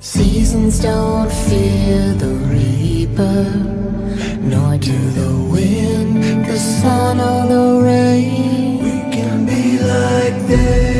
Seasons don't fear the reaper, nor do the wind, the sun, or the rain. We can be like this.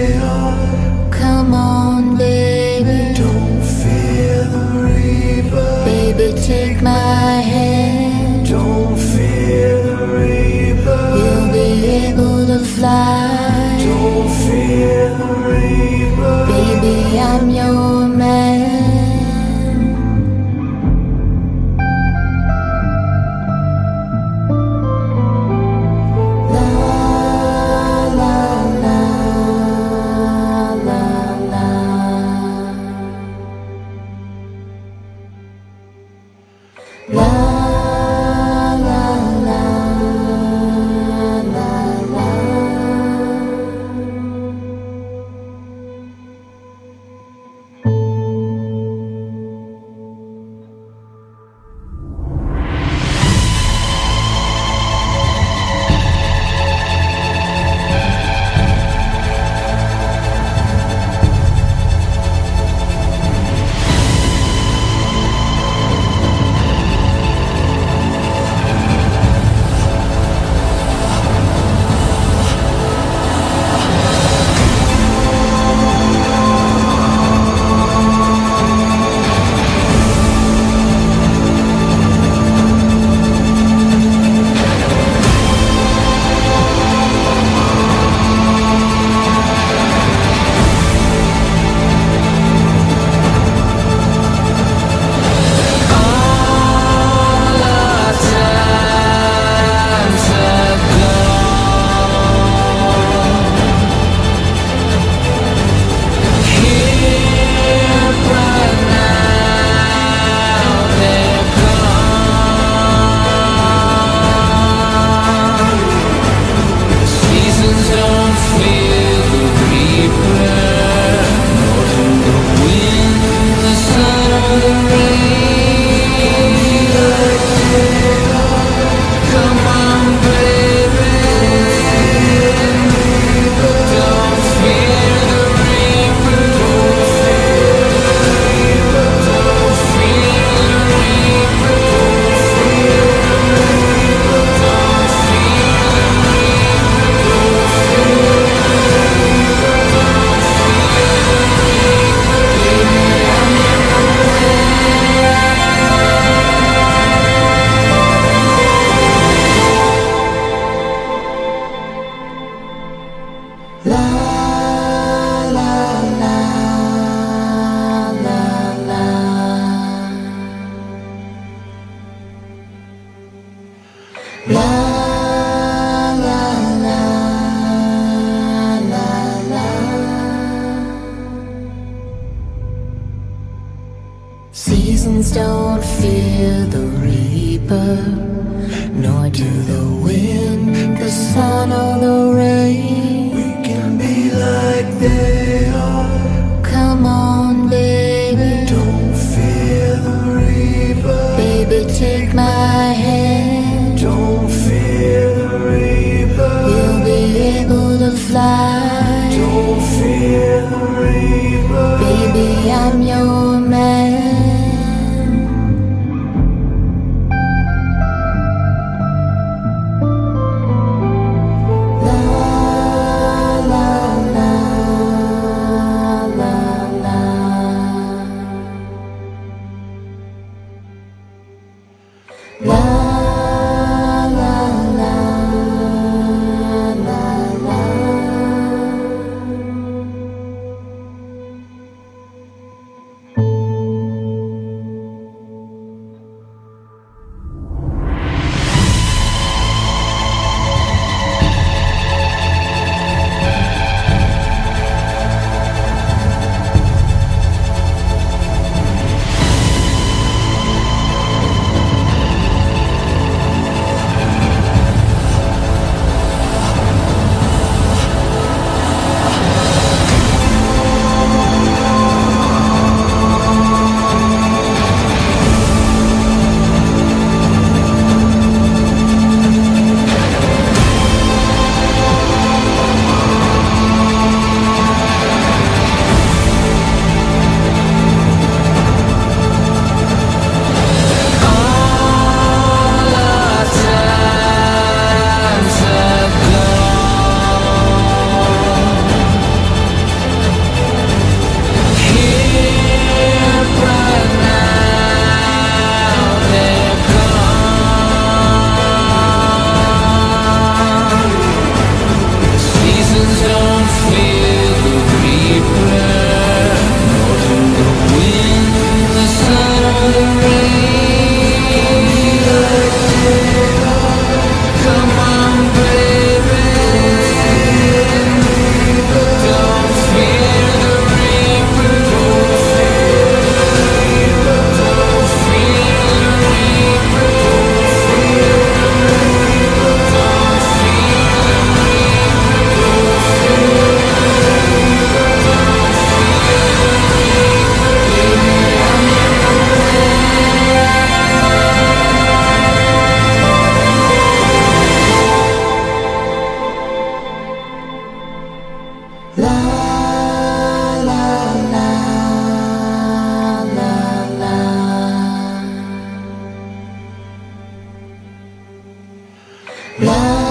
Seasons don't fear the reaper, nor do the wind, the sun, or the rain. We can be like they are. Come on, baby. Love.